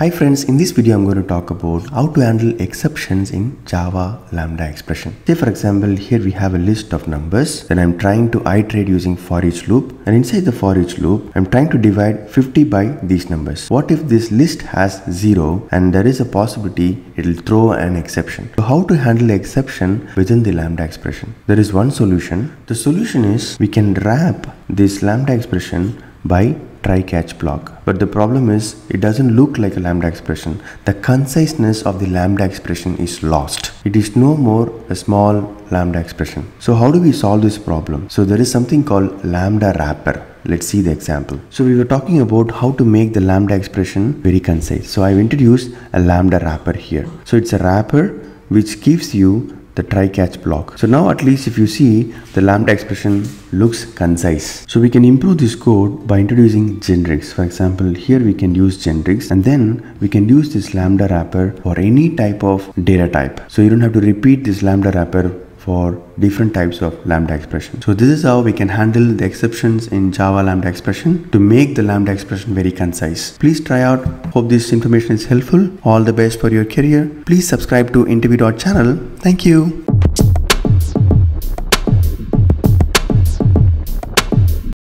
Hi friends, in this video I'm going to talk about how to handle exceptions in Java Lambda expression. Say for example, here we have a list of numbers that I'm trying to iterate using for each loop and inside the for each loop, I'm trying to divide 50 by these numbers. What if this list has 0 and there is a possibility it will throw an exception. So how to handle exception within the Lambda expression? There is one solution. The solution is we can wrap this Lambda expression by try catch block. But the problem is it doesn't look like a lambda expression. The conciseness of the lambda expression is lost. It is no more a small lambda expression. So how do we solve this problem? So there is something called lambda wrapper. Let's see the example. So we were talking about how to make the lambda expression very concise. So i've introduced a lambda wrapper here. So it's a wrapper which gives you the try catch block. So now at least if you see the lambda expression looks concise. So we can improve this code by introducing generics. For example, here we can use generics and then we can use this lambda wrapper for any type of data type. So you don't have to repeat this lambda wrapper for different types of lambda expression. So this is how we can handle the exceptions in Java lambda expression to make the lambda expression very concise. Please try out. Hope this information is helpful. All the best for your career. Please subscribe to interview.channel. Thank you.